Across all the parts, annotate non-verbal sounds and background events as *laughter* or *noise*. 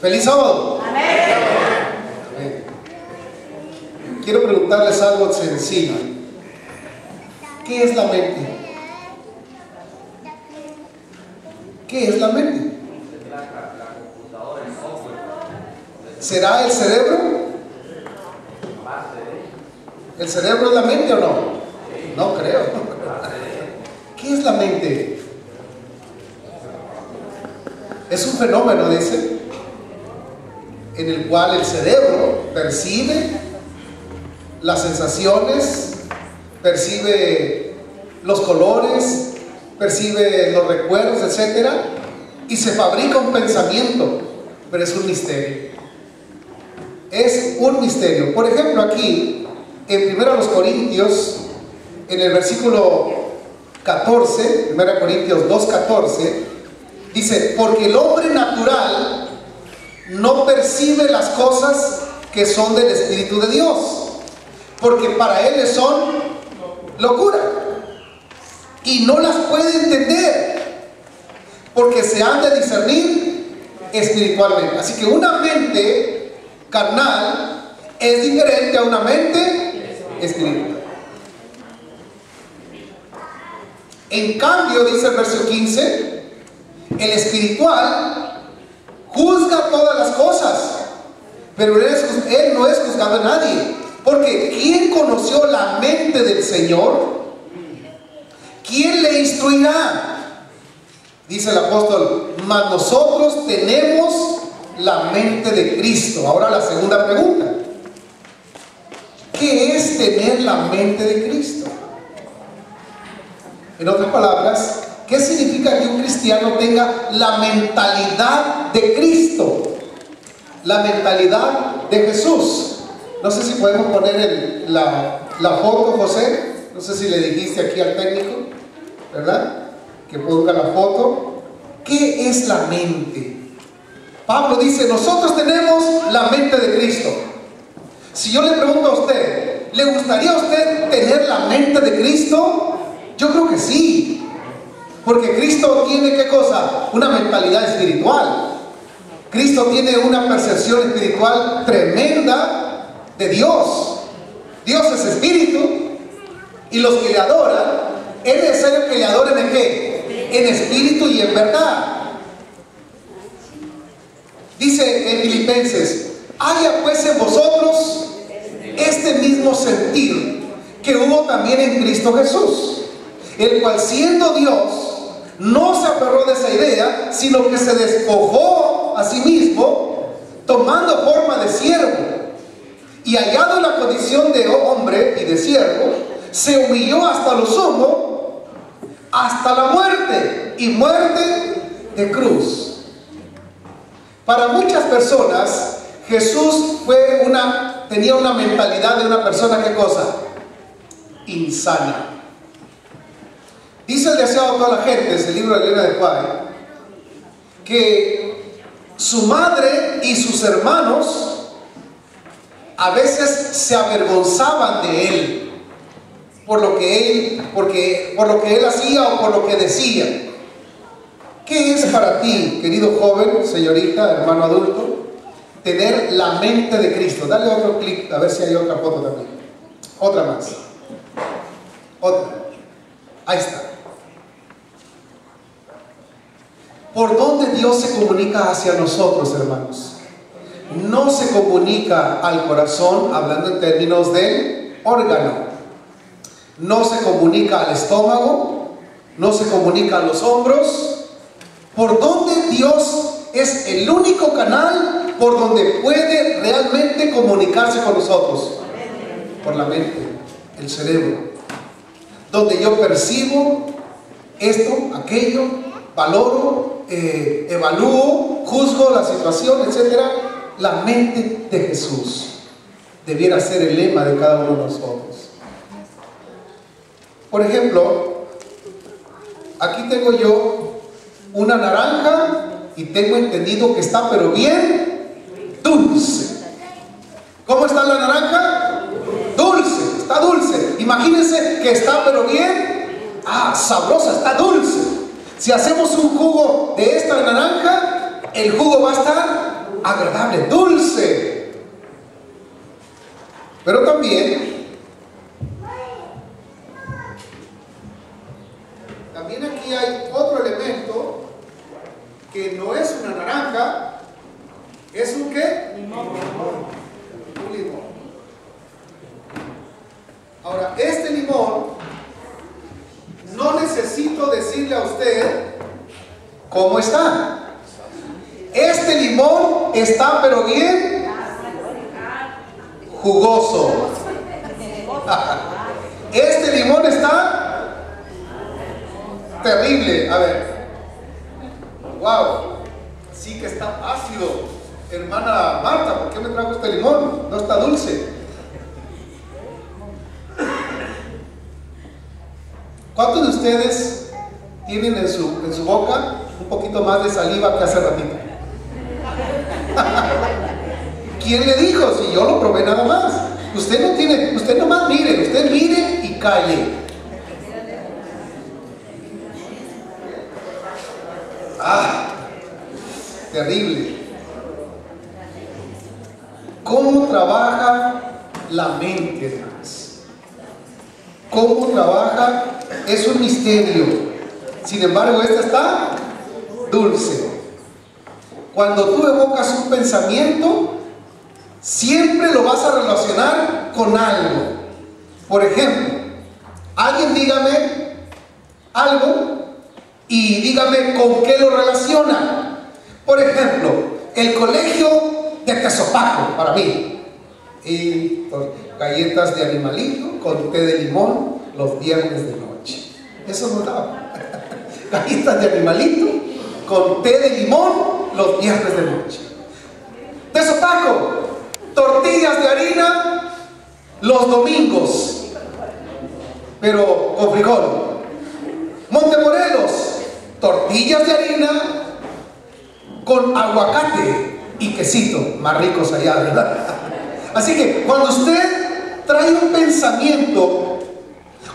Feliz sábado. Amén. Quiero preguntarles algo sencillo. ¿Qué es la mente? ¿Qué es la mente? ¿Será el cerebro? ¿El cerebro es la mente o no? No creo. ¿Qué es la mente? Es un fenómeno, dice, en el cual el cerebro percibe las sensaciones, percibe los colores, percibe los recuerdos, etc. Y se fabrica un pensamiento, pero es un misterio. Es un misterio. Por ejemplo, aquí, en 1 Corintios, en el versículo 14, 1 Corintios 2, 14, dice, porque el hombre natural no percibe las cosas que son del Espíritu de Dios, porque para él son locura y no las puede entender, porque se han de discernir espiritualmente. Así que una mente carnal es diferente a una mente espiritual. En cambio, dice el verso 15, el espiritual juzga todas las cosas, pero él, no es juzgado a nadie. Porque ¿quién conoció la mente del Señor? ¿Quién le instruirá? Dice el apóstol, mas nosotros tenemos la mente de Cristo. Ahora la segunda pregunta. ¿Qué es tener la mente de Cristo? En otras palabras, ¿qué significa que un cristiano tenga la mentalidad de Cristo? La mentalidad de Jesús. No sé si podemos poner la, la foto, José. No sé si le dijiste aquí al técnico, ¿verdad? Que ponga la foto. ¿Qué es la mente? Pablo dice, nosotros tenemos la mente de Cristo. Si yo le pregunto a usted, ¿le gustaría a usted tener la mente de Cristo? Yo creo que sí. Porque Cristo tiene qué cosa? Una mentalidad espiritual. Cristo tiene una percepción espiritual tremenda de Dios. Dios es espíritu y los que le adoran, es necesario que le adoren en qué? En espíritu y en verdad. Dice en Filipenses, haya pues en vosotros este mismo sentir que hubo también en Cristo Jesús, el cual siendo Dios, no se aferró de esa idea, sino que se despojó a sí mismo, tomando forma de siervo, y hallado en la condición de hombre y de siervo, se humilló hasta lo sumo, hasta la muerte, y muerte de cruz. Para muchas personas, Jesús fue una, tenía una mentalidad de una persona, ¿qué cosa? Insana. Dice el deseado de toda la gente, es el libro de Elena de Juárez, que su madre y sus hermanos a veces se avergonzaban de él por lo que él, por lo que él hacía o por lo que decía. ¿Qué es para ti, querido joven, señorita, hermano adulto, tener la mente de Cristo? Dale otro clic, a ver si hay otra foto también. Otra más. Otra. Ahí está. ¿Por dónde Dios se comunica hacia nosotros, hermanos? No se comunica al corazón, hablando en términos de órgano. No se comunica al estómago, no se comunica a los hombros. ¿Por dónde Dios es el único canal por donde puede realmente comunicarse con nosotros? Por la mente, el cerebro. Donde yo percibo esto, aquello, valoro, eh, evalúo, juzgo la situación, etc. La mente de Jesús debiera ser el lema de cada uno de nosotros. Por ejemplo, aquí tengo yo una naranja y tengo entendido que está pero bien dulce. ¿Cómo está la naranja? Dulce, está dulce. Imagínense que está pero bien, ah, sabrosa, está dulce. Si hacemos un jugo de esta naranja, el jugo va a estar agradable, dulce. Pero también, aquí hay otro elemento que no es una naranja, es un qué? Limón. Un limón. Ahora, este limón, no necesito decirle a usted cómo está. Este limón está pero bien jugoso. Este limón está terrible. A ver. Wow. Sí que está ácido. Hermana Marta, ¿por qué me trajo este limón? No está dulce. ¿Cuántos de ustedes tienen en su, en su boca un poquito más de saliva que hace ratito? *laughs* ¿Quién le dijo? Si yo lo probé nada más. Usted no tiene, usted nomás mire, usted mire y calle. Ah, terrible. ¿Cómo trabaja la mente, hermanos? ¿Cómo trabaja? Es un misterio. Sin embargo, esta está dulce. Cuando tú evocas un pensamiento, siempre lo vas a relacionar con algo. Por ejemplo, alguien dígame algo y dígame con qué lo relaciona. Por ejemplo, el colegio de Tesopaco, para mí. Y galletas de animalito con té de limón los viernes de noche. Eso no daba. *laughs* galletas de animalito con té de limón los viernes de noche. De sopaco, tortillas de harina los domingos, pero con frijol. Montemorelos, tortillas de harina con aguacate y quesito, más ricos allá, ¿verdad? *laughs* Así que cuando usted trae un pensamiento,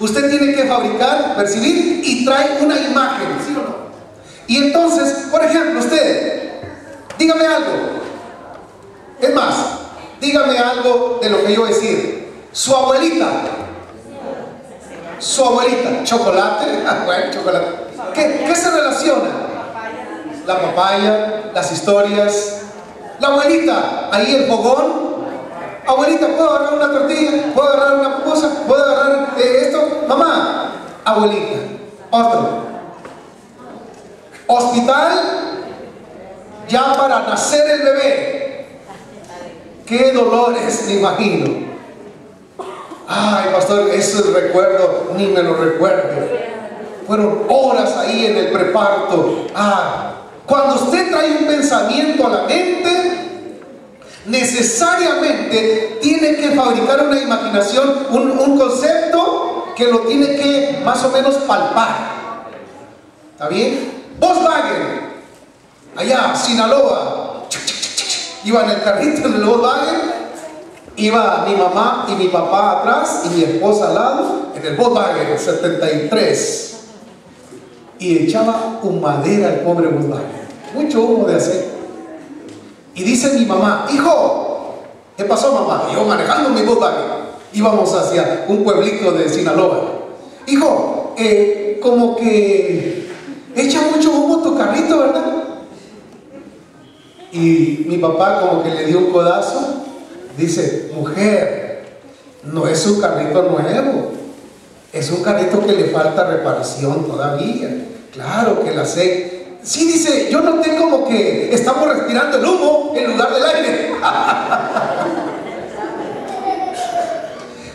usted tiene que fabricar, percibir y trae una imagen, ¿sí o no? Y entonces, por ejemplo, usted, dígame algo. Es más, dígame algo de lo que yo decir. Su abuelita. Su abuelita. Chocolate. *laughs* Ah, chocolate. ¿Qué, ¿Qué se relaciona? La papaya, las historias. La abuelita, ahí el fogón, Abuelita, ¿puedo agarrar una tortilla? ¿Puedo agarrar una pupusa? ¿Puedo agarrar eh, esto? Mamá, abuelita, otro. Hospital, ya para nacer el bebé. Qué dolores me imagino. Ay, pastor, ese recuerdo, ni me lo recuerdo. Fueron horas ahí en el preparto. Ah, cuando usted trae un pensamiento a la mente, necesariamente tiene que fabricar una imaginación, un, concepto que lo tiene que más o menos palpar. ¿Está bien? Volkswagen, allá, Sinaloa, iba en el carrito del Volkswagen, iba mi mamá y mi papá atrás y mi esposa al lado, en el Volkswagen 73. Y echaba humadera al pobre Volkswagen, mucho humo de aceite. Y dice mi mamá, hijo, ¿qué pasó mamá? yo manejando mi Volkswagen, íbamos hacia un pueblito de Sinaloa. Hijo, eh, como que echa mucho humo tu carrito, ¿verdad? Y mi papá como que le dio un codazo, dice, mujer, no es un carrito nuevo, es un carrito que le falta reparación todavía. Claro que la sé Sí dice, yo noté como que estamos respirando el humo en lugar del aire. *laughs*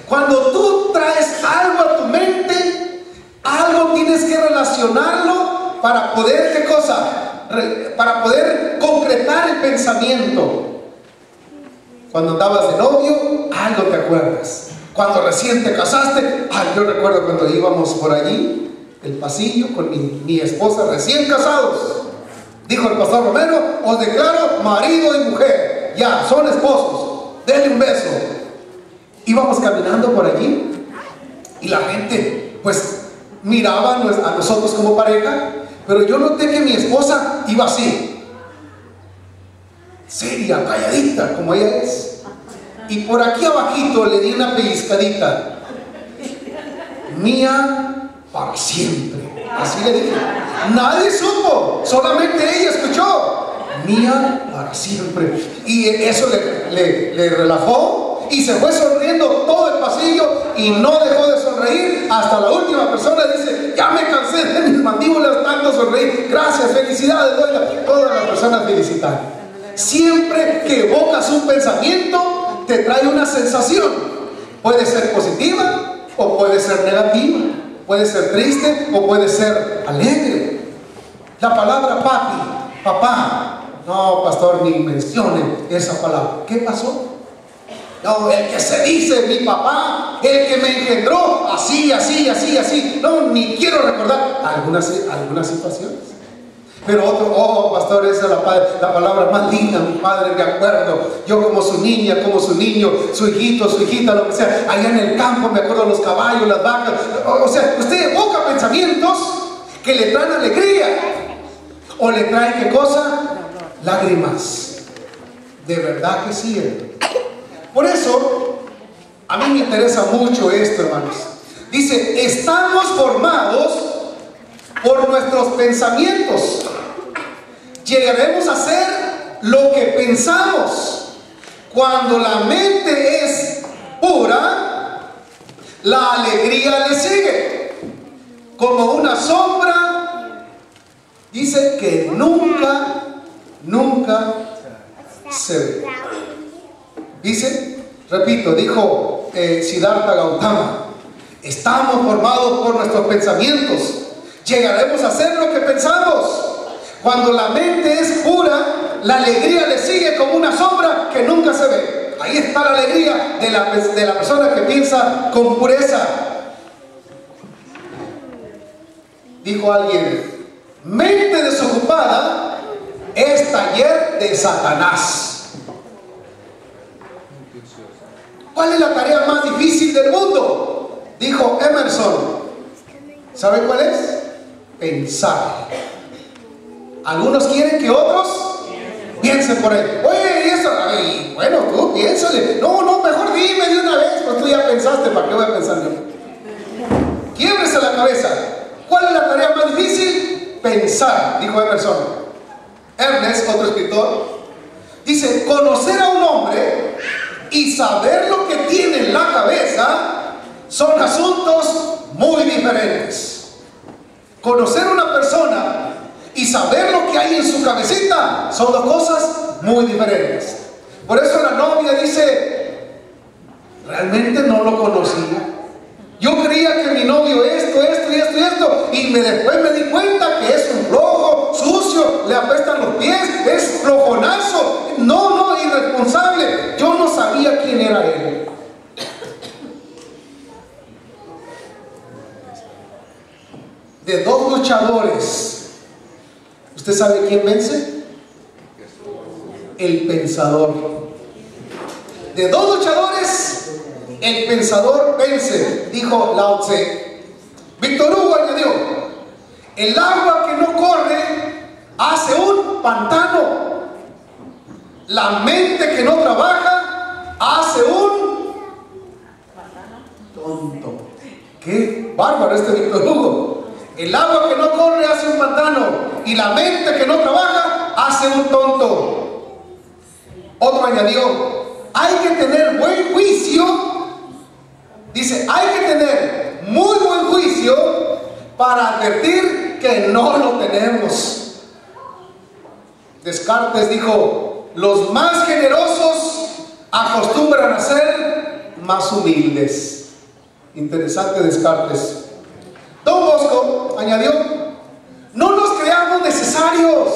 Cuando tú traes algo a tu mente, algo tienes que relacionarlo para poder, ¿qué cosa? Para poder concretar el pensamiento. Cuando andabas de novio, algo te acuerdas. Cuando recién te casaste, ay, yo recuerdo cuando íbamos por allí, el pasillo con mi, esposa recién casados. Dijo el pastor Romero, os declaro marido y mujer. Ya, son esposos. Denle un beso. Íbamos caminando por allí y la gente pues miraba a nosotros como pareja, pero yo noté que mi esposa iba así. seria, calladita, como ella es. Y por aquí abajito le di una pellizcadita. Mía para siempre. Así le dije. Nadie supo, solamente ella escuchó. Mía para siempre. Y eso le, le relajó y se fue sonriendo todo el pasillo y no dejó de sonreír hasta la última persona dice, ya me cansé de mis mandíbulas tanto sonreír. Gracias, felicidades, doy a todas las personas felicitar. Siempre que evocas un pensamiento, te trae una sensación. Puede ser positiva o puede ser negativa. Puede ser triste o puede ser alegre. La palabra papi, papá. No, pastor, ni mencione esa palabra. ¿Qué pasó? No, el que se dice mi papá, el que me engendró, así, así, así, así. No, ni quiero recordar algunas, algunas situaciones. Pero otro, oh pastor, esa es la, la, palabra más linda, mi padre, me acuerdo. Yo como su niña, como su niño, su hijito, su hijita, lo que sea, allá en el campo me acuerdo los caballos, las vacas. O, sea, usted evoca pensamientos que le traen alegría. O le traen qué cosa? Lágrimas. De verdad que sí, Por eso, a mí me interesa mucho esto, hermanos. Dice, estamos formados por nuestros pensamientos llegaremos a ser lo que pensamos. Cuando la mente es pura, la alegría le sigue. Como una sombra, dice que nunca, nunca se ve. Dice, repito, dijo eh, Siddhartha Gautama, estamos formados por nuestros pensamientos. Llegaremos a ser lo que pensamos. Cuando la mente es pura, la alegría le sigue como una sombra que nunca se ve. Ahí está la alegría de la, de la persona que piensa con pureza. Dijo alguien, mente desocupada es taller de Satanás. ¿Cuál es la tarea más difícil del mundo? Dijo Emerson. ¿Sabe cuál es? Pensar. Algunos quieren que otros piensen por él. Oye, y eso, ay, bueno, tú piénsale. No, no, mejor dime de una vez, pues tú ya pensaste, ¿para qué voy a pensar yo? Quiebrese la cabeza. ¿Cuál es la tarea más difícil? Pensar, dijo Emerson. Ernest, otro escritor, dice, conocer a un hombre y saber lo que tiene en la cabeza son asuntos muy diferentes. Conocer a una persona y saber lo que hay en su cabecita son dos cosas muy diferentes. Por eso la novia dice, realmente no lo conocía. Yo creía que mi novio esto, esto y esto y esto, y me, después me di cuenta que es un flojo, sucio, le apestan los pies, es flojonazo, no, no, irresponsable. Yo no sabía quién era él. De dos luchadores ¿Usted sabe quién vence? El pensador. De dos luchadores, el pensador vence, dijo Lao Tse. Víctor Hugo añadió, el agua que no corre hace un pantano. La mente que no trabaja hace un tonto. Qué bárbaro este Víctor Hugo. El agua que no corre hace un pantano y la mente que no trabaja hace un tonto. Otro añadió, hay que tener buen juicio. Dice, hay que tener muy buen juicio para advertir que no lo tenemos. Descartes dijo, los más generosos acostumbran a ser más humildes. Interesante Descartes. Don Bosco añadió, no nos creamos necesarios,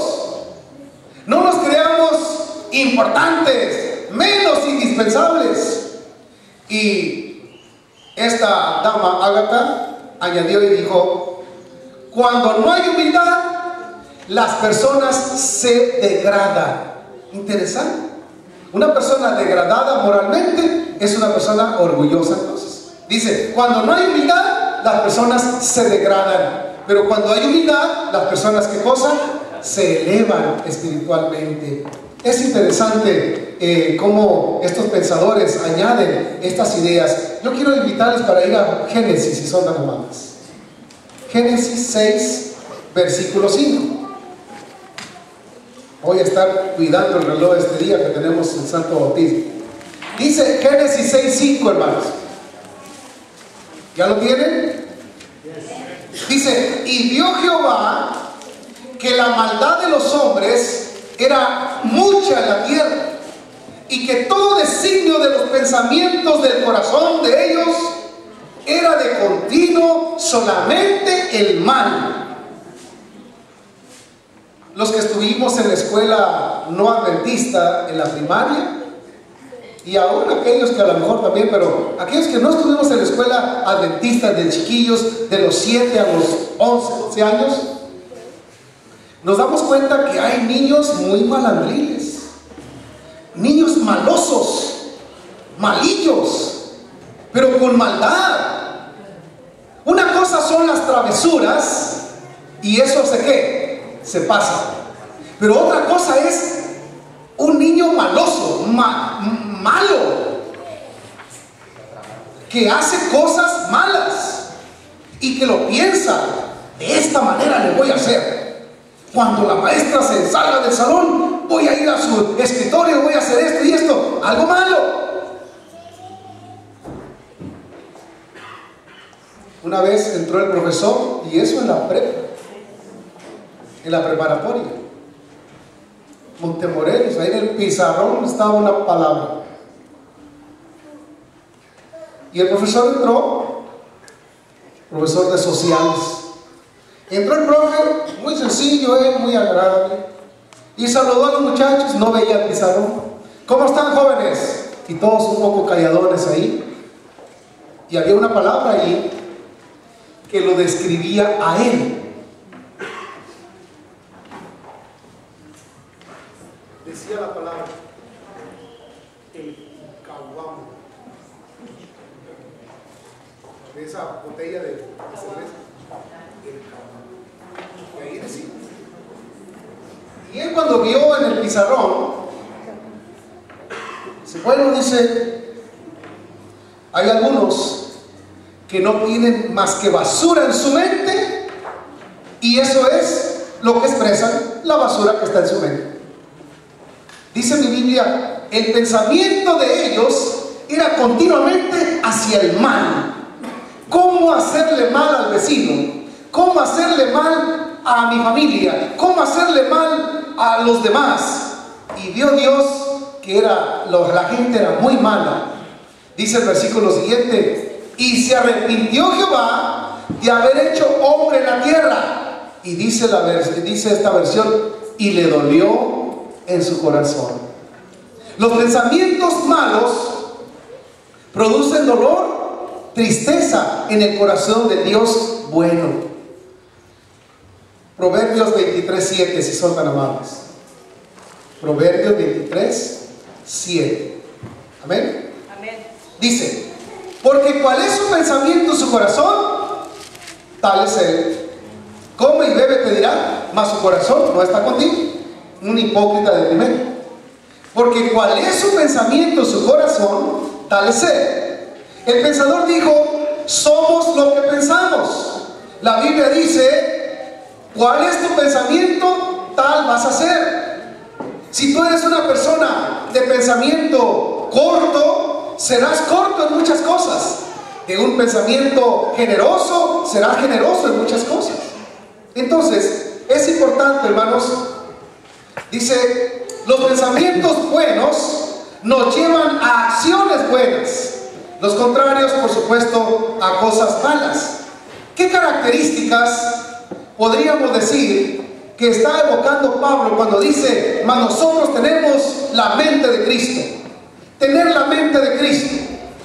no nos creamos importantes, menos indispensables. Y esta dama, Agatha, añadió y dijo, cuando no hay humildad, las personas se degradan. Interesante. Una persona degradada moralmente es una persona orgullosa entonces. Dice, cuando no hay humildad, las personas se degradan. Pero cuando hay unidad, las personas, ¿qué cosa? Se elevan espiritualmente. Es interesante eh, cómo estos pensadores añaden estas ideas. Yo quiero invitarles para ir a Génesis, si son tan amables. Génesis 6, versículo 5. Voy a estar cuidando el reloj este día que tenemos el Santo Bautismo. Dice Génesis 6, 5, hermanos. ¿Ya lo tienen? Dice, y vio Jehová que la maldad de los hombres era mucha en la tierra y que todo designio de los pensamientos del corazón de ellos era de continuo solamente el mal. Los que estuvimos en la escuela no adventista en la primaria, y aún aquellos que a lo mejor también, pero aquellos que no estuvimos en la escuela adventista de chiquillos de los 7 a los 11, 11 años, nos damos cuenta que hay niños muy malandriles, niños malosos, malillos, pero con maldad. Una cosa son las travesuras y eso se qué, se pasa. Pero otra cosa es un niño maloso, malo, que hace cosas malas y que lo piensa, de esta manera le voy a hacer. Cuando la maestra se salga del salón, voy a ir a su escritorio, voy a hacer esto y esto, algo malo. Una vez entró el profesor y eso en la prepa, en la preparatoria. Montemorelos, ahí en el pizarrón estaba una palabra. Y el profesor entró, profesor de sociales. Entró el profe, muy sencillo, eh, muy agradable. Y saludó a los muchachos, no veía el pizarrón. ¿Cómo están jóvenes? Y todos un poco calladones ahí. Y había una palabra ahí que lo describía a él. Decía la palabra, el caguamo. Esa botella de, cerveza. Y él cuando vio en el pizarrón, se bueno, dice, hay algunos que no tienen más que basura en su mente y eso es lo que expresan la basura que está en su mente. Dice mi Biblia, el pensamiento de ellos era continuamente hacia el mal. ¿Cómo hacerle mal al vecino? ¿Cómo hacerle mal a mi familia? ¿Cómo hacerle mal a los demás? Y vio Dios que era, la gente era muy mala. Dice el versículo siguiente, y se arrepintió Jehová de haber hecho hombre en la tierra. Y dice, la, dice esta versión, y le dolió en su corazón. Los pensamientos malos producen dolor, tristeza en el corazón de Dios bueno. Proverbios 23, 7, si son tan amables. Proverbios 23, 7. Amén. Amén. Dice, porque cuál es su pensamiento, su corazón, tal es él. Come y bebe te dirá, mas su corazón no está contigo. Un hipócrita de primero. Porque cuál es su pensamiento, su corazón, tal es él. El pensador dijo, somos lo que pensamos. La Biblia dice, ¿cuál es tu pensamiento? Tal vas a ser. Si tú eres una persona de pensamiento corto, serás corto en muchas cosas. De un pensamiento generoso, serás generoso en muchas cosas. Entonces, es importante, hermanos, dice, los pensamientos buenos nos llevan a acciones buenas. Los contrarios, por supuesto, a cosas malas. ¿Qué características podríamos decir que está evocando Pablo cuando dice, mas nosotros tenemos la mente de Cristo? Tener la mente de Cristo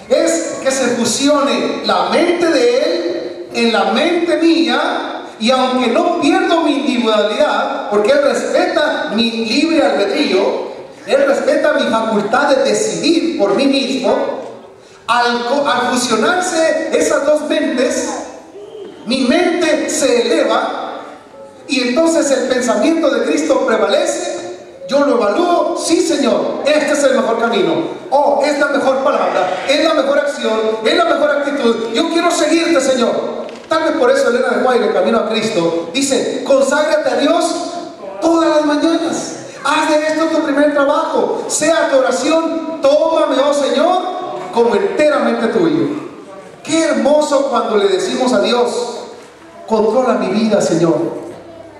es que se fusione la mente de Él en la mente mía y aunque no pierdo mi individualidad, porque Él respeta mi libre albedrío, Él respeta mi facultad de decidir por mí mismo, al, fusionarse esas dos mentes, mi mente se eleva y entonces el pensamiento de Cristo prevalece yo lo evalúo, sí Señor, este es el mejor camino, oh, es la mejor palabra, es la mejor acción, es la mejor actitud, yo quiero seguirte Señor. Tal vez por eso Elena de Guaire, camino a Cristo, dice, conságrate a Dios todas las mañanas. Haz de esto tu primer trabajo. Sea tu oración, tómame, oh Señor, como enteramente tuyo. Qué hermoso cuando le decimos a Dios, controla mi vida, Señor,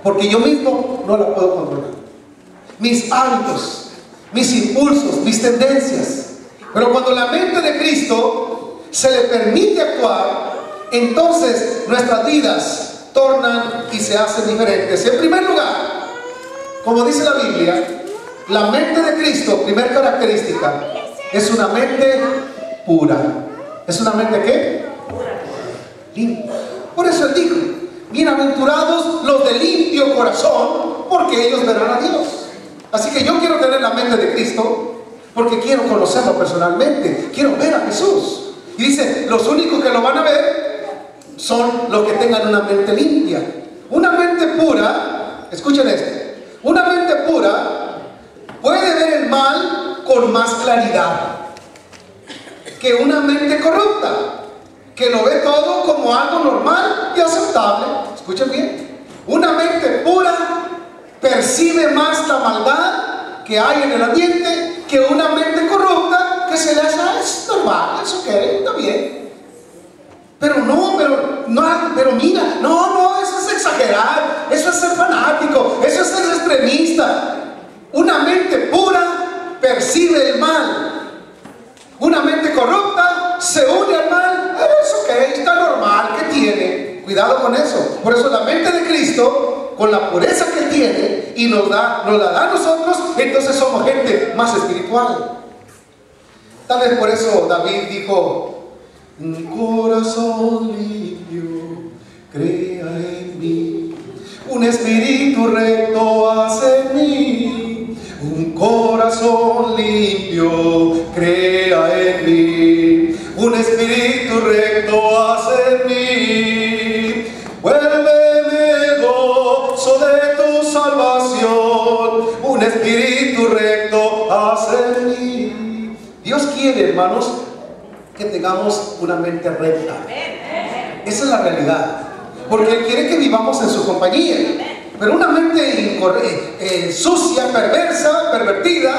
porque yo mismo no la puedo controlar. Mis hábitos, mis impulsos, mis tendencias. Pero cuando la mente de Cristo se le permite actuar, entonces nuestras vidas tornan y se hacen diferentes. En primer lugar, como dice la Biblia, la mente de Cristo, primera característica, es una mente pura. ¿Es una mente qué? Limpia. Por eso él dijo, bienaventurados los de limpio corazón, porque ellos verán a Dios. Así que yo quiero tener la mente de Cristo, porque quiero conocerlo personalmente, quiero ver a Jesús. Y dice, los únicos que lo van a ver son los que tengan una mente limpia. Una mente pura, escuchen esto, una mente pura puede ver el mal con más claridad que una mente corrupta, que lo ve todo como algo normal y aceptable. Escuchen bien. Una mente pura percibe más la maldad que hay en el ambiente que una mente corrupta que se le hace, ah, es normal, es ok, está bien. Pero no, pero, no, pero mira, no, no, eso es exagerar, eso es ser fanático, eso es ser extremista. Una mente pura percibe el mal. Una mente corrupta se une al mal. Es ok, está normal, ¿qué tiene? Cuidado con eso. Por eso la mente de Cristo, con la pureza que tiene y nos, da, la da a nosotros, entonces somos gente más espiritual. Tal vez por eso David dijo, un corazón limpio crea en mí. Un espíritu recto hace en mí. Un corazón limpio crea gozo de tu salvación. Un espíritu recto hace mí. Dios quiere, hermanos, que tengamos una mente recta. Esa es la realidad. Porque Él quiere que vivamos en su compañía. Pero una mente eh, eh, sucia, perversa, pervertida,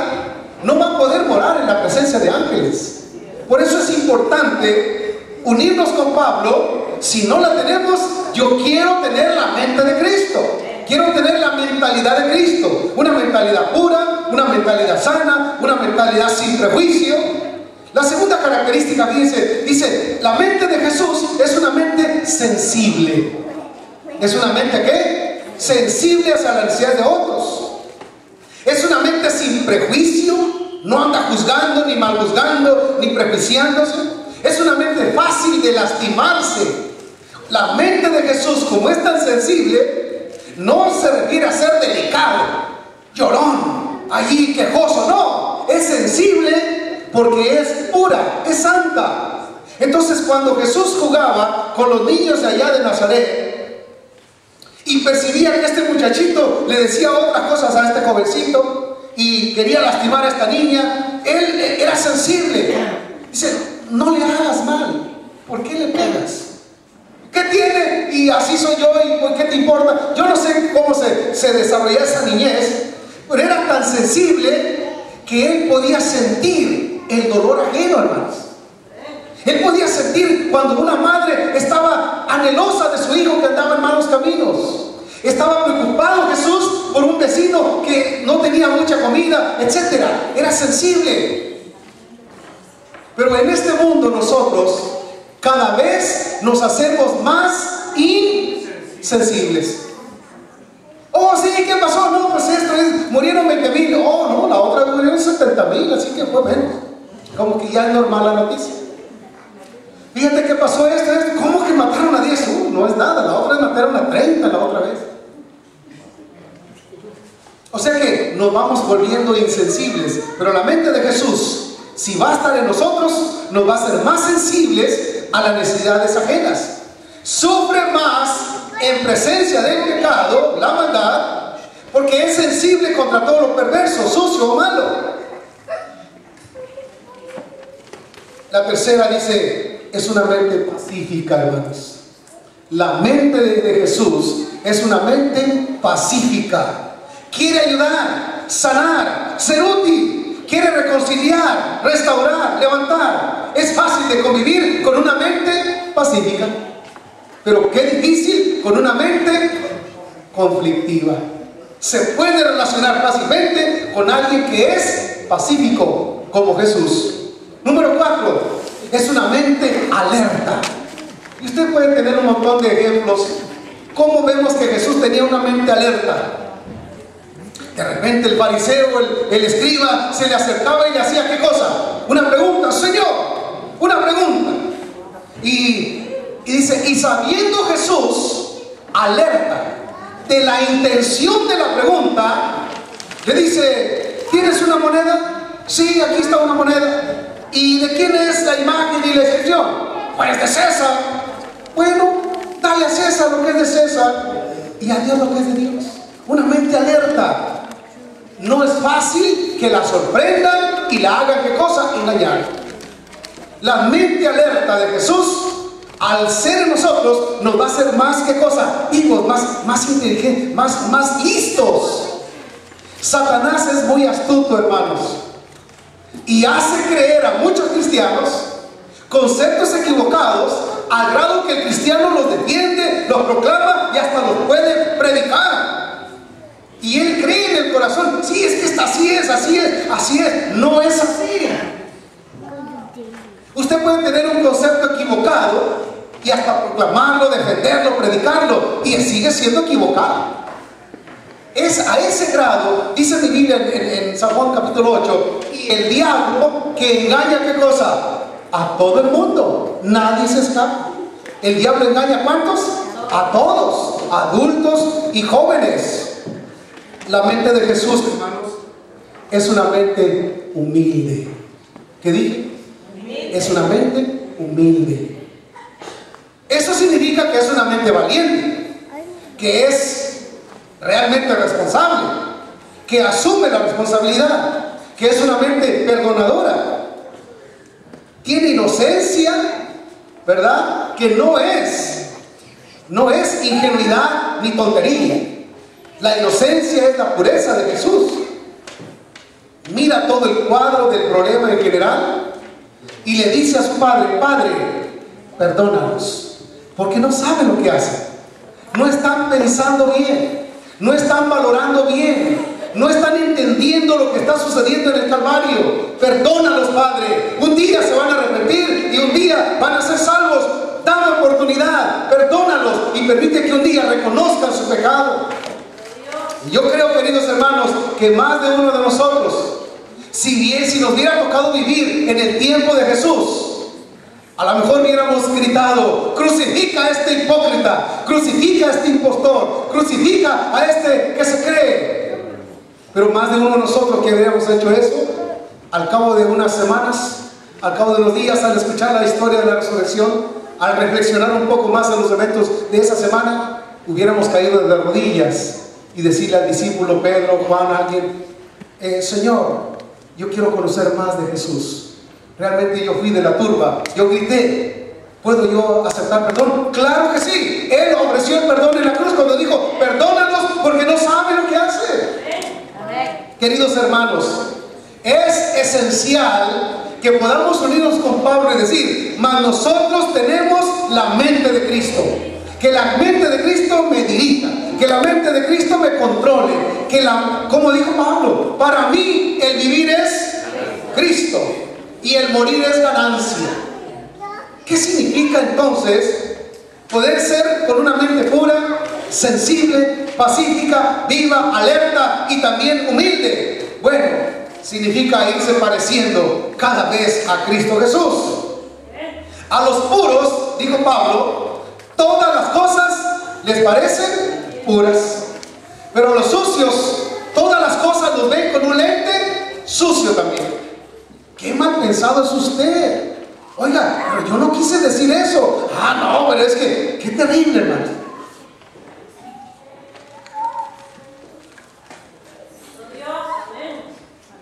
no va a poder morar en la presencia de ángeles. Por eso es importante unirnos con Pablo. Si no la tenemos, yo quiero tener la mente de Cristo. Quiero tener la mentalidad de Cristo. Una mentalidad pura, una mentalidad sana, una mentalidad sin prejuicio, la segunda característica, fíjense, dice, la mente de Jesús es una mente sensible. ¿Es una mente qué? Sensible hacia la necesidad de otros. Es una mente sin prejuicio, no anda juzgando, ni mal juzgando, ni prejuiciándose. Es una mente fácil de lastimarse. La mente de Jesús, como es tan sensible, no se refiere a ser delicado, llorón, allí quejoso, no. Es sensible porque es pura, es santa. Entonces cuando Jesús jugaba con los niños de allá de Nazaret y percibía que este muchachito le decía otras cosas a este jovencito y quería lastimar a esta niña, él era sensible. Dice, no le hagas mal, ¿por qué le pegas? ¿Qué tiene? Y así soy yo, ¿y qué te importa? Yo no sé cómo se, se desarrolló esa niñez, pero era tan sensible que él podía sentir el dolor ajeno, hermanos. Él podía sentir cuando una madre estaba anhelosa de su hijo que andaba en malos caminos. Estaba preocupado Jesús por un vecino que no tenía mucha comida, etc. Era sensible. Pero en este mundo nosotros cada vez nos hacemos más insensibles. Oh, sí, ¿qué pasó? No, pues esto es, murieron 20 mil. Oh, no, la otra murieron 70 mil, así que fue menos. Como que ya es normal la noticia. Fíjate qué pasó esto, esto. ¿Cómo que mataron a 10? Uh, no es nada. La otra vez mataron a 30 la otra vez. O sea que nos vamos volviendo insensibles. Pero la mente de Jesús, si va a estar en nosotros, nos va a hacer más sensibles a las necesidades ajenas. Sufre más en presencia del pecado, la maldad, Porque es sensible contra todo lo perverso, sucio o malo. La tercera dice, es una mente pacífica, hermanos. La mente de, Jesús es una mente pacífica. Quiere ayudar, sanar, ser útil. Quiere reconciliar, restaurar, levantar. Es fácil de convivir con una mente pacífica. Pero qué difícil con una mente conflictiva. Se puede relacionar fácilmente con alguien que es pacífico, como Jesús. Número cuatro, es una mente alerta. Y usted puede tener un montón de ejemplos. ¿Cómo vemos que Jesús tenía una mente alerta? De repente el fariseo, el, escriba, se le acercaba y le hacía qué cosa? Una pregunta, Señor, una pregunta. Y, y dice, y sabiendo Jesús, alerta de la intención de la pregunta, le dice, ¿tienes una moneda? Sí, aquí está una moneda. ¿Y de quién es la imagen y la inscripción? Pues de César. Bueno, dale a César lo que es de César y a Dios lo que es de Dios. Una mente alerta. No es fácil que la sorprendan y la hagan qué cosa? Engañar. La mente alerta de Jesús, al ser nosotros, nos va a hacer más que cosa, hijos, más, más inteligentes, más, más listos. Satanás es muy astuto, hermanos y hace creer a muchos cristianos conceptos equivocados al grado que el cristiano los defiende, los proclama y hasta los puede predicar. Y él cree en el corazón, sí, es que así es, así es, así es. No es así. Usted puede tener un concepto equivocado y hasta proclamarlo, defenderlo, predicarlo, y sigue siendo equivocado. Es a ese grado, dice mi Biblia en, San Juan capítulo 8, y el diablo que engaña qué cosa? A todo el mundo. Nadie se escapa. El diablo engaña a cuántos? A todos, adultos y jóvenes. La mente de Jesús, hermanos, es una mente humilde. ¿Qué dije? Es una mente humilde. Eso significa que es una mente valiente, que es realmente responsable, que asume la responsabilidad, que es una mente perdonadora, tiene inocencia, ¿verdad? Que no es, no es ingenuidad ni tontería. La inocencia es la pureza de Jesús. Mira todo el cuadro del problema en general y le dice a su padre, Padre, perdónanos, porque no saben lo que hacen. No están pensando bien no están valorando bien, no están entendiendo lo que está sucediendo en el Calvario. Perdónalos, Padre. Un día se van a arrepentir y un día van a ser salvos. Dame oportunidad, perdónalos y permite que un día reconozcan su pecado. Yo creo, queridos hermanos, que más de uno de nosotros, si bien si nos hubiera tocado vivir en el tiempo de Jesús, a lo mejor hubiéramos gritado, crucifica a este hipócrita, crucifica a este impostor, crucifica a este que se cree. Pero más de uno de nosotros que hubiéramos hecho eso, al cabo de unas semanas, al cabo de unos días, al escuchar la historia de la resurrección, al reflexionar un poco más en los eventos de esa semana, hubiéramos caído de rodillas y decirle al discípulo Pedro, Juan, alguien, eh, Señor, yo quiero conocer más de Jesús. Realmente yo fui de la turba, yo grité, ¿puedo yo aceptar perdón? Claro que sí, Él ofreció el perdón en la cruz cuando dijo, perdónanos porque no sabe lo que hace. Queridos hermanos, es esencial que podamos unirnos con Pablo y decir, mas nosotros tenemos la mente de Cristo. Que la mente de Cristo me dirija, que la mente de Cristo me controle, que la, como dijo Pablo, para mí el vivir es Cristo y el morir es ganancia. ¿Qué significa entonces poder ser con una mente pura, sensible, pacífica, viva, alerta y también humilde? Bueno, significa irse pareciendo cada vez a Cristo Jesús. A los puros, dijo Pablo, todas las cosas les parecen puras. Pero los sucios, todas las cosas los ven con un lente sucio también. Qué mal pensado es usted. Oiga, pero yo no quise decir eso. Ah, no, pero es que, qué terrible, hermano.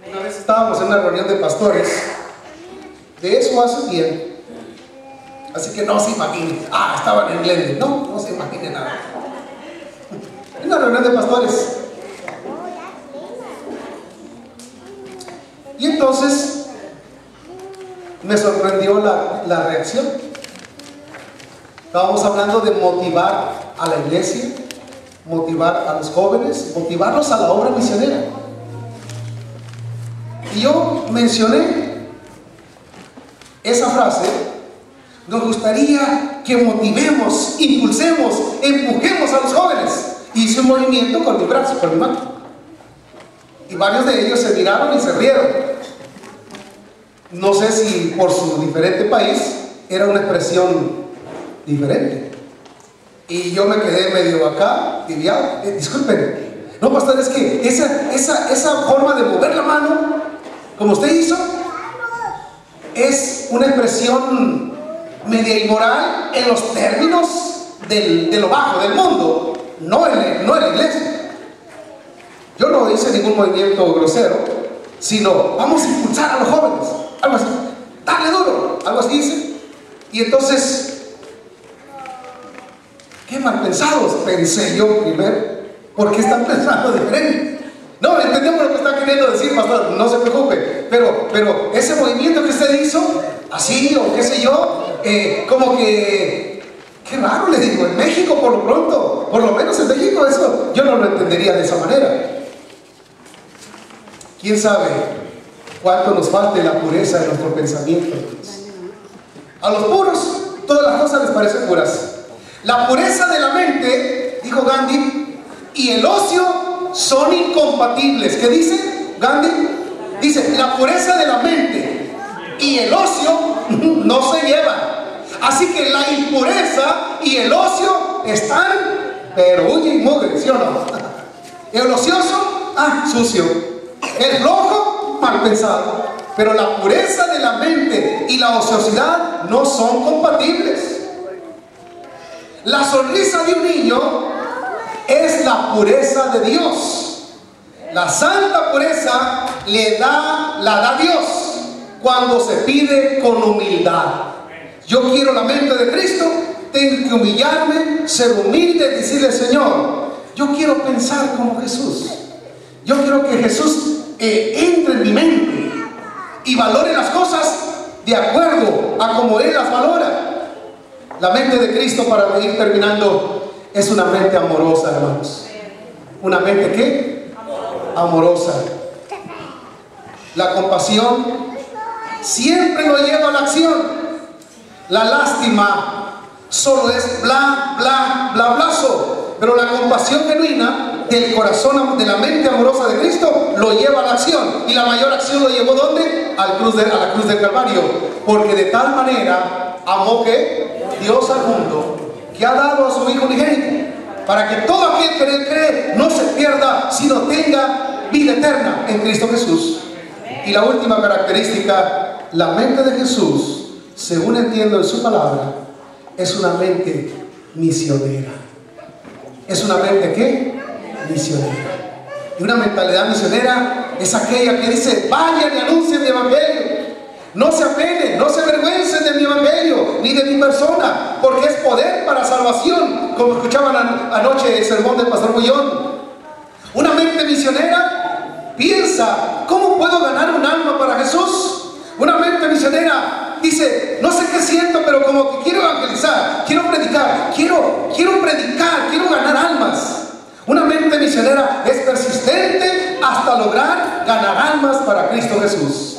Una vez estábamos en una reunión de pastores, de eso hace bien. Así que no se imaginen, ah, estaban en Glendale. No, no se imaginen nada. Una reunión de pastores. Y entonces me sorprendió la, la reacción. Estábamos hablando de motivar a la iglesia, motivar a los jóvenes, motivarlos a la obra misionera. Y yo mencioné esa frase, nos gustaría que motivemos, impulsemos, empujemos a los jóvenes. Hice un movimiento con mi brazo, con mi mano. Y varios de ellos se miraron y se rieron. No sé si por su diferente país era una expresión diferente. Y yo me quedé medio acá, tibiado. Eh, disculpen. No, pastor, es que esa, esa, esa forma de mover la mano, como usted hizo, es una expresión media inmoral en los términos del, de lo bajo del mundo, no en, no la iglesia. Yo no hice ningún movimiento grosero, sino vamos a impulsar a los jóvenes, algo así, dale duro, algo así dice. Y entonces Qué mal pensados, pensé yo primero. ¿Por qué están pensando diferente? No, entendemos lo que está queriendo decir, pastor, no se preocupe. Pero, pero ese movimiento que usted hizo, así o qué sé yo, eh, como que, qué raro le digo, en México por lo pronto, por lo menos en México eso, yo no lo entendería de esa manera. ¿Quién sabe cuánto nos falte la pureza de nuestro pensamiento? A los puros, todas las cosas les parecen puras. La pureza de la mente, dijo Gandhi, y el ocio son incompatibles. ¿Qué dice Gandhi? Dice, la pureza de la mente y el ocio *laughs* no se llevan. Así que la impureza y el ocio están, pero huye y mugre, ¿sí o no? *laughs* El ocioso, ah, sucio. El flojo, mal pensado. Pero la pureza de la mente y la ociosidad no son compatibles. La sonrisa de un niño es la pureza de Dios. La santa pureza le da, la da Dios cuando se pide con humildad. Yo quiero la mente de Cristo, tengo que humillarme, ser humilde y decirle, Señor, yo quiero pensar como Jesús. Yo quiero que Jesús eh, entre en mi mente y valore las cosas de acuerdo a como Él las valora. La mente de Cristo, para ir terminando, es una mente amorosa, hermanos. ¿Una mente qué? Amorosa. La compasión siempre lo lleva a la acción. La lástima solo es bla, bla, bla, blazo. Pero la compasión genuina del corazón, de la mente amorosa de Cristo, lo lleva a la acción. Y la mayor acción lo llevó ¿dónde? Al cruz de, a la cruz del Calvario. Porque de tal manera amó que Dios al mundo que ha dado a su Hijo unigénito para que todo aquel que en él cree no se pierda, sino tenga vida eterna en Cristo Jesús. Y la última característica, la mente de Jesús, según entiendo en su palabra, es una mente misionera. ¿Es una mente qué? Misionera. Y una mentalidad misionera es aquella que dice, vayan y anuncien el Evangelio. No se apenen, no se avergüencen de mi evangelio ni de mi persona, porque es poder para salvación, como escuchaban anoche el sermón del pastor Bullón. Una mente misionera piensa, ¿cómo puedo ganar un alma para Jesús? Una mente misionera dice, no sé qué siento, pero como que quiero evangelizar, quiero predicar, quiero, quiero predicar, quiero ganar almas. Una mente misionera es persistente hasta lograr ganar almas para Cristo Jesús.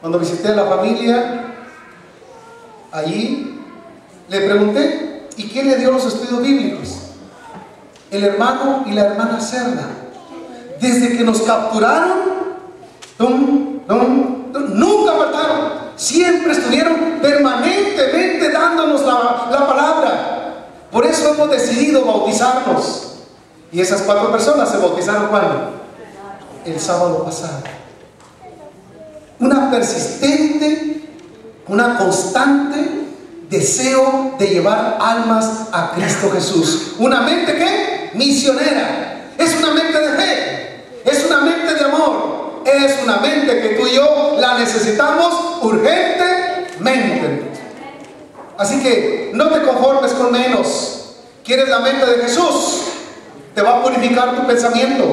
Cuando visité a la familia, allí le pregunté, ¿y quién le dio los estudios bíblicos? El hermano y la hermana Cerda. Desde que nos capturaron, nunca faltaron. Siempre estuvieron permanentemente dándonos la, la palabra. Por eso hemos decidido bautizarnos. Y esas cuatro personas se bautizaron cuando? El sábado pasado una persistente, una constante deseo de llevar almas a Cristo Jesús. Una mente que misionera. Es una mente de fe. Es una mente de amor. Es una mente mente que tú y yo la necesitamos urgentemente. Así que no te conformes con menos. ¿Quieres la mente de Jesús? Te va a purificar tu pensamiento.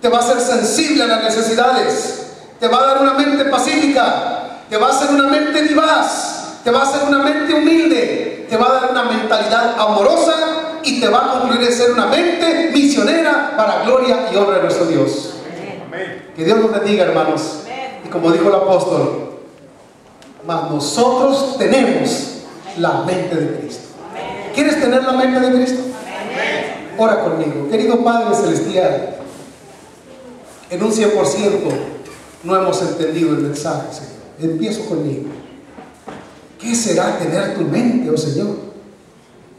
Te va a hacer sensible a las necesidades. Te va a dar una mente pacífica. Te va a hacer una mente vivaz. Te va a hacer una mente humilde. Te va a dar una mentalidad amorosa y te va a concluir en ser una mente misionera para gloria y honra de nuestro Dios. Que Dios nos bendiga, hermanos. Y como dijo el apóstol, mas nosotros tenemos la mente de Cristo. ¿Quieres tener la mente de Cristo? Ora conmigo. Querido Padre Celestial, en un 100% no hemos entendido el mensaje, Señor. Empiezo conmigo. ¿Qué será tener tu mente, oh Señor?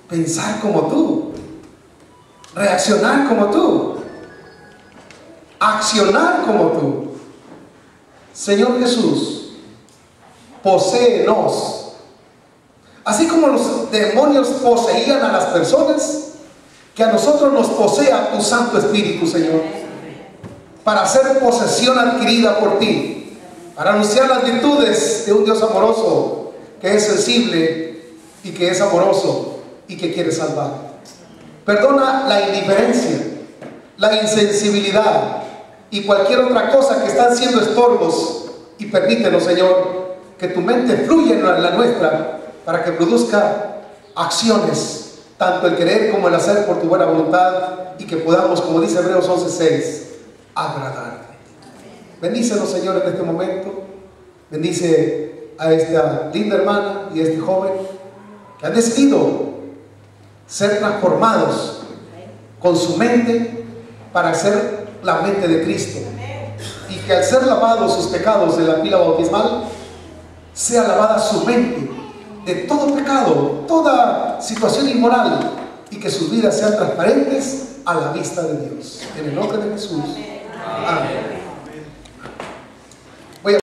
Pensar como tú. Reaccionar como tú. Accionar como tú. Señor Jesús, poséenos Así como los demonios poseían a las personas, que a nosotros nos posea tu Santo Espíritu, Señor, para hacer posesión adquirida por ti, para anunciar las virtudes de un Dios amoroso, que es sensible y que es amoroso y que quiere salvar. Perdona la indiferencia, la insensibilidad y cualquier otra cosa que están siendo estorbos y permítenos, Señor, que tu mente fluya en la nuestra para que produzca acciones, tanto el querer como el hacer por tu buena voluntad y que podamos, como dice Hebreos 11:6, agradarte. Bendícenos, Señor, en este momento. Bendice a esta linda hermana y a este joven que han decidido ser transformados con su mente para ser la mente de Cristo. Y que al ser lavados sus pecados de la pila bautismal, sea lavada su mente de todo pecado, toda situación inmoral y que sus vidas sean transparentes a la vista de Dios. En el nombre de Jesús. Amén.